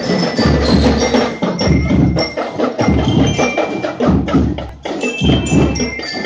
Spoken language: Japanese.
Thank you.